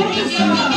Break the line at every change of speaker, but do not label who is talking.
Thank you so much.